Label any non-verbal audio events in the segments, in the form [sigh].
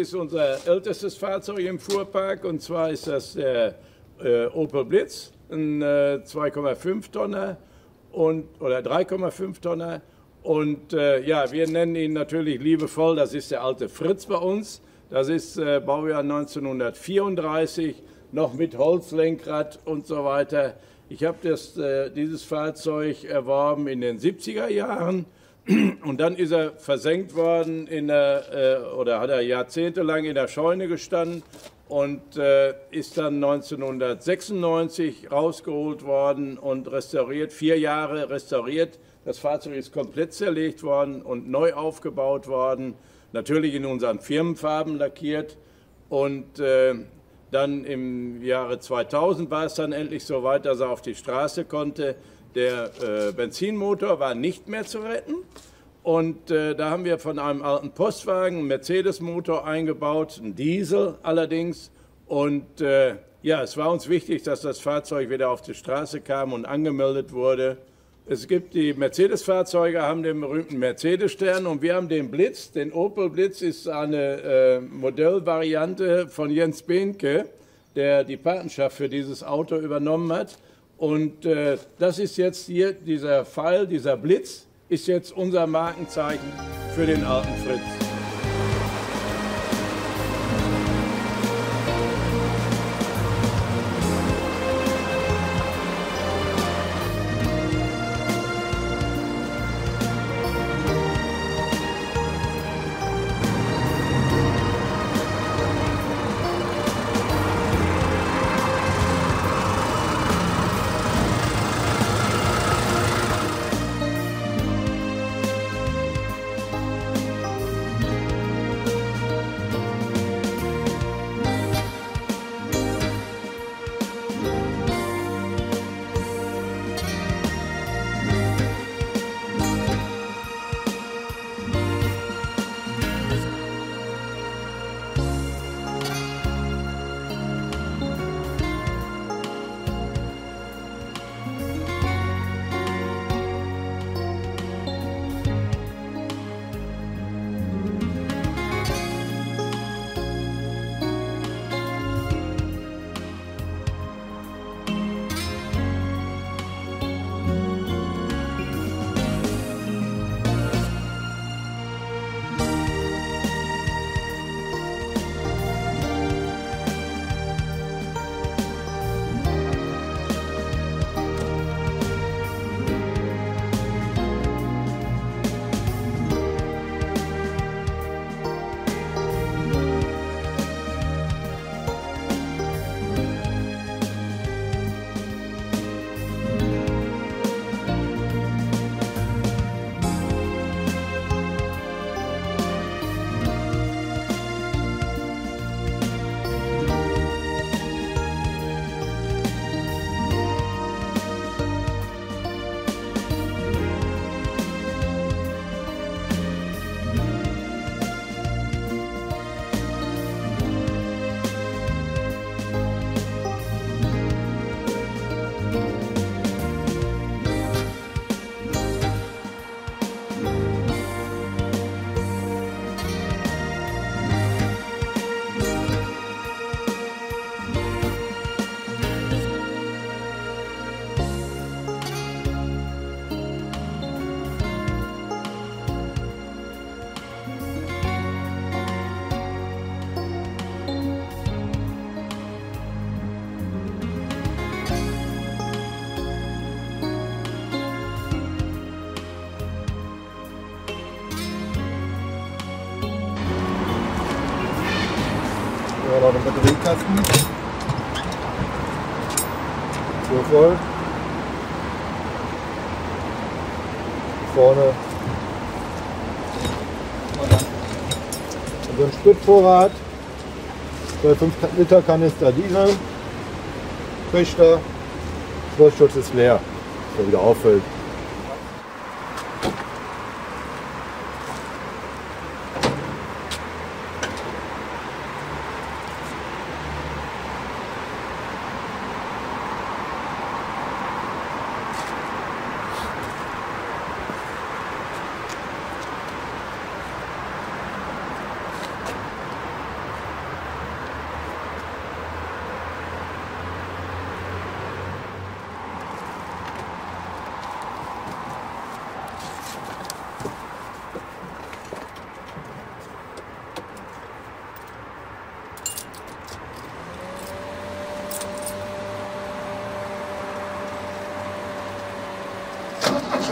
ist unser ältestes Fahrzeug im Fuhrpark und zwar ist das der äh, Opel Blitz, ein äh, 2,5 Tonner und, oder 3,5 Tonner. Und äh, ja, wir nennen ihn natürlich liebevoll, das ist der alte Fritz bei uns. Das ist äh, Baujahr 1934, noch mit Holzlenkrad und so weiter. Ich habe äh, dieses Fahrzeug erworben in den 70er Jahren und dann ist er versenkt worden in der, äh, oder hat er jahrzehntelang in der Scheune gestanden und äh, ist dann 1996 rausgeholt worden und restauriert, vier Jahre restauriert. Das Fahrzeug ist komplett zerlegt worden und neu aufgebaut worden, natürlich in unseren Firmenfarben lackiert und äh, dann im Jahre 2000 war es dann endlich so weit, dass er auf die Straße konnte. Der äh, Benzinmotor war nicht mehr zu retten. Und äh, da haben wir von einem alten Postwagen einen Mercedes-Motor eingebaut, einen Diesel allerdings. Und äh, ja, es war uns wichtig, dass das Fahrzeug wieder auf die Straße kam und angemeldet wurde. Es gibt die Mercedes-Fahrzeuge, haben den berühmten Mercedes-Stern und wir haben den Blitz. Den Opel Blitz ist eine äh, Modellvariante von Jens Behnke, der die Patenschaft für dieses Auto übernommen hat. Und äh, das ist jetzt hier dieser Pfeil, dieser Blitz, ist jetzt unser Markenzeichen für den alten Fritz. Batteriekasten. So voll. Vorne also ein Spritvorrat, bei 5 Liter Kanister Diesel, Trichter, Schlossschutz ist leer, der wieder auffällt.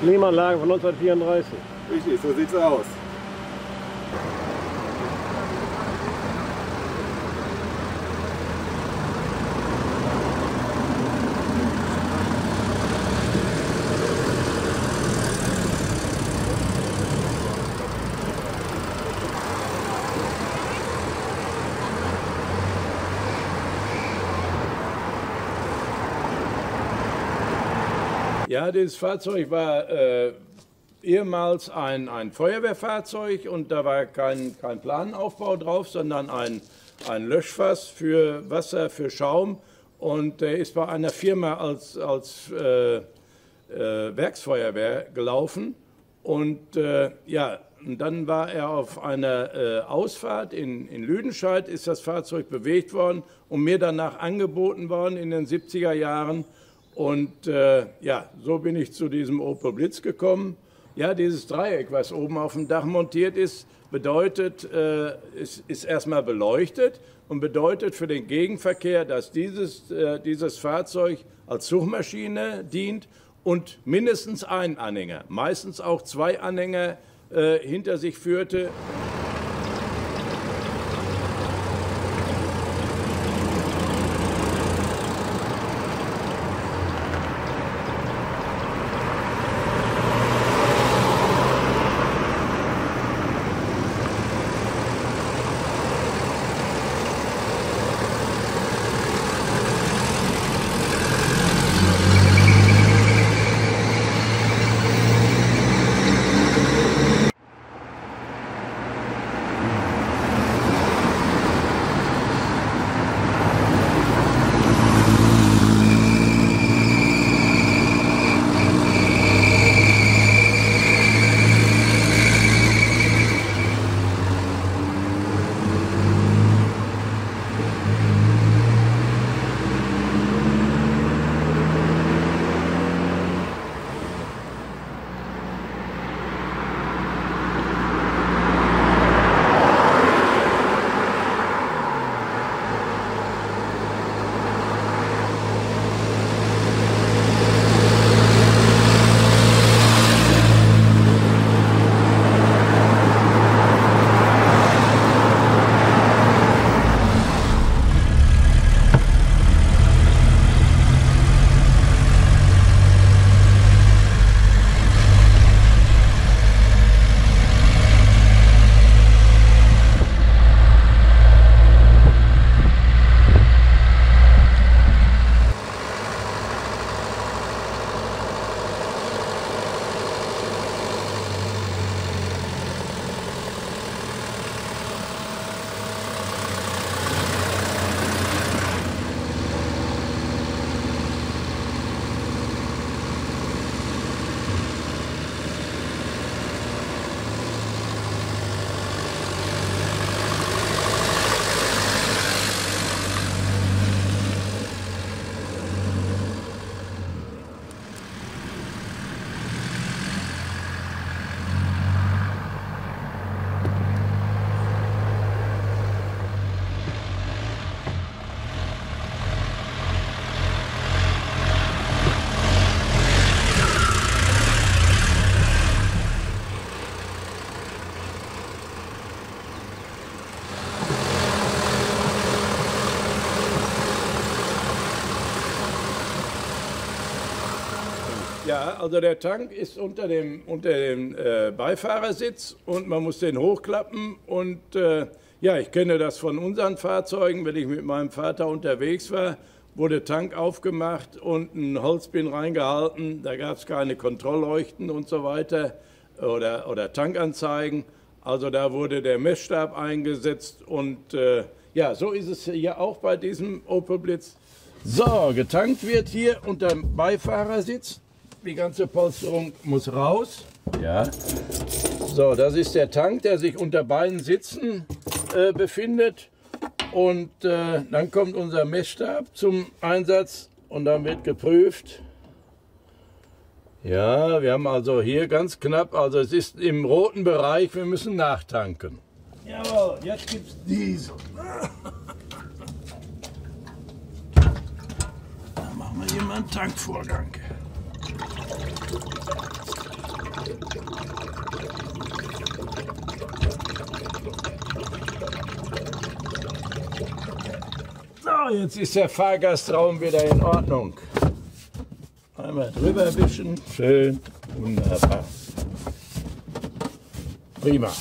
Klimaanlage von 1934. Richtig, so sieht's aus. Ja, dieses Fahrzeug war äh, ehemals ein, ein Feuerwehrfahrzeug und da war kein, kein Planaufbau drauf, sondern ein, ein Löschfass für Wasser, für Schaum. Und der ist bei einer Firma als, als äh, äh, Werksfeuerwehr gelaufen. Und äh, ja, und dann war er auf einer äh, Ausfahrt in, in Lüdenscheid, ist das Fahrzeug bewegt worden und mir danach angeboten worden in den 70er Jahren. Und äh, ja, so bin ich zu diesem Opel Blitz gekommen. Ja, dieses Dreieck, was oben auf dem Dach montiert ist, bedeutet, äh, es ist erstmal beleuchtet und bedeutet für den Gegenverkehr, dass dieses, äh, dieses Fahrzeug als Suchmaschine dient und mindestens ein Anhänger, meistens auch zwei Anhänger äh, hinter sich führte. Ja, also der Tank ist unter dem, unter dem äh, Beifahrersitz und man muss den hochklappen. Und äh, ja, ich kenne das von unseren Fahrzeugen. Wenn ich mit meinem Vater unterwegs war, wurde Tank aufgemacht und ein Holzbin reingehalten. Da gab es keine Kontrollleuchten und so weiter oder, oder Tankanzeigen. Also da wurde der Messstab eingesetzt und äh, ja, so ist es hier auch bei diesem Opel Blitz. So, getankt wird hier unter dem Beifahrersitz. Die ganze Polsterung muss raus. Ja. So, das ist der Tank, der sich unter beiden Sitzen äh, befindet. Und äh, dann kommt unser Messstab zum Einsatz und dann wird geprüft. Ja, wir haben also hier ganz knapp, also es ist im roten Bereich, wir müssen nachtanken. Jawohl, jetzt gibt es Diesel. [laughs] Dann machen wir hier mal einen Tankvorgang. So, jetzt ist der Fahrgastraum wieder in Ordnung. Einmal drüber wischen. Schön. Wunderbar. Prima.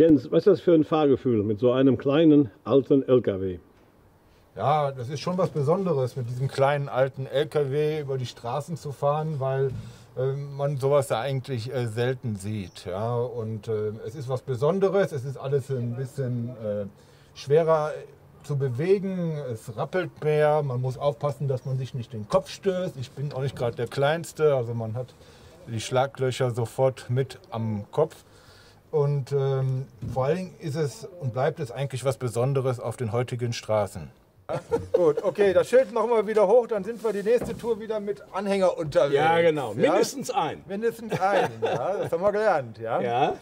Jens, was ist das für ein Fahrgefühl mit so einem kleinen alten LKW? Ja, das ist schon was Besonderes, mit diesem kleinen alten LKW über die Straßen zu fahren, weil äh, man sowas da eigentlich äh, selten sieht. Ja? Und äh, es ist was Besonderes, es ist alles ein bisschen äh, schwerer zu bewegen, es rappelt mehr, man muss aufpassen, dass man sich nicht den Kopf stößt. Ich bin auch nicht gerade der Kleinste, also man hat die Schlaglöcher sofort mit am Kopf. Und ähm, vor allen Dingen ist es und bleibt es eigentlich was Besonderes auf den heutigen Straßen. [laughs] Gut, okay, das Schild machen wir wieder hoch, dann sind wir die nächste Tour wieder mit Anhänger unterwegs. Ja, genau. Mindestens ein. Mindestens ein, ja, das haben wir gelernt. Ja? Ja.